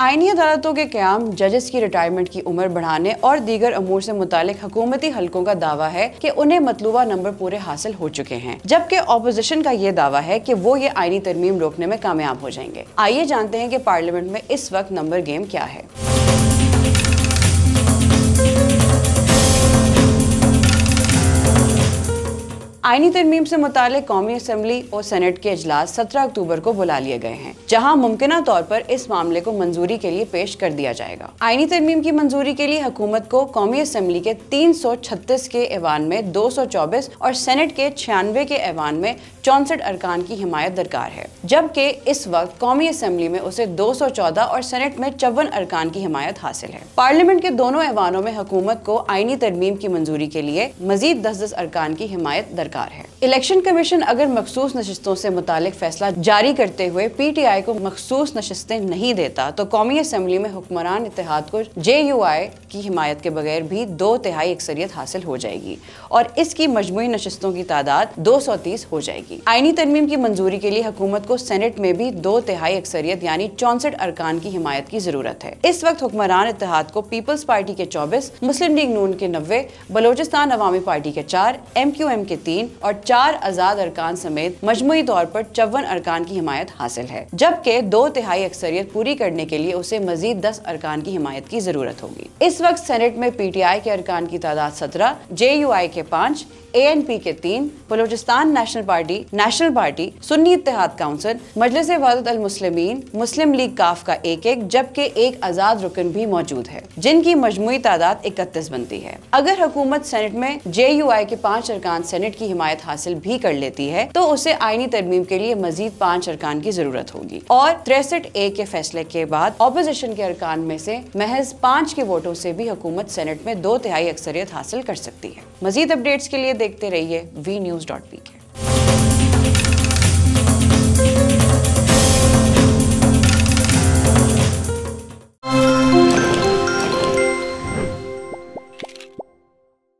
आईनी अदालतों के क्याम जजेस की रिटायरमेंट की उम्र बढ़ाने और दीगर अमूर से मुतालिक हकूमती हलकों का दावा है कि उन्हें मतलूबा नंबर पूरे हासिल हो चुके हैं, जबकि अपोजिशन का ये दावा है कि वो ये आइनी तरमीम रोकने में कामयाब हो जाएँगे। आइए जानते हैं कि पार्लियामेंट में इस वक्त नंबर गेम क्या है। आईनी तरमीम से मुतालिक कौमी असम्बली और सेनेट के अजलास 17 अक्टूबर को बुला लिए गए हैं, जहाँ मुमकिन तौर पर इस मामले को मंजूरी के लिए पेश कर दिया जाएगा। आईनी तरमीम की मंजूरी के लिए हुकूमत को कौमी असम्बली के 336 के ऐवान में 224 और सेनेट के छियानवे के ऐवान में चौसठ अरकान की हिमायत दरकार है, जबकि इस वक्त कौमी असम्बली में उसे 214 और सेनेट में चौवन अरकान की हिमायत हासिल है। पार्लियामेंट के दोनों ऐवानों में हुकूमत को आईनी तरमीम की मंजूरी के लिए मजीद दस दस अरकान की हिमायत दरकार सरकार है। इलेक्शन कमीशन अगर मखसूस नशस्तों से मुतालिक फैसला जारी करते हुए पी टी आई को मखसूस नशस्तें नहीं देता तो कौमी असम्बली में हुक्मरान इतिहाद को जे यू आई की हिमायत के बगैर भी दो तिहाई अक्सरियत हासिल हो जाएगी और इसकी मजमू नशस्तों की तादाद दो सौ तीस हो जाएगी। आईनी तरमीम की मंजूरी के लिए हुकूमत को सेनेट में भी दो तिहाई अक्सरियत यानी चौसठ अरकान की हिमायत की ज़रूरत है। इस वक्त हुक्मरान इतिहाद को पीपल्स पार्टी के चौबीस, मुस्लिम लीग नून के नब्बे, बलोचिस्तान अवामी पार्टी के चार एम क्यू एम के तीन और चार आज़ाद अरकान समेत मजमू तौर पर चौवन अरकान की हिमायत हासिल है, जबकि दो तिहाई अक्सरियत पूरी करने के लिए उसे मजीद दस अरकान की हिमायत की ज़रूरत होगी। इस वक्त सेनेट में पी टी आई के अरकान की तादाद सत्रह जे यू आई के पाँच एएनपी के तीन, Balochistan national party national party, Sunni Ittehad council, Majlis Wahdat Muslimeen, Muslim league काफ का एक एक जबकि एक आज़ाद रुकन भी मौजूद है, जिनकी मजमू तादाद इकतीस बनती है। अगर हुकूमत सेनेट में जे यू आई के पाँच अरकान सेनेट की हिमायत हासिल भी कर लेती है तो उसे आईनी तरमीम के लिए मजीद पाँच अरकान की ज़रूरत होगी। और तिरसठ ए के फैसले के बाद अपोजिशन के अरकान में से महज पाँच के वोटों से भी हुकूमत सेनेट में दो तिहाई अक्सरियत हासिल कर सकती है। मजीद अपडेट्स के लिए देखते रहिए वी न्यूज़ डॉट पी